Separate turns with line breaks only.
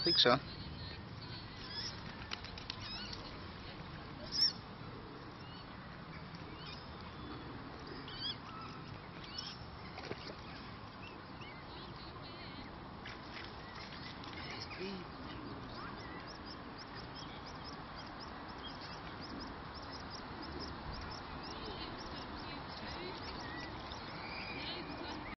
I think so.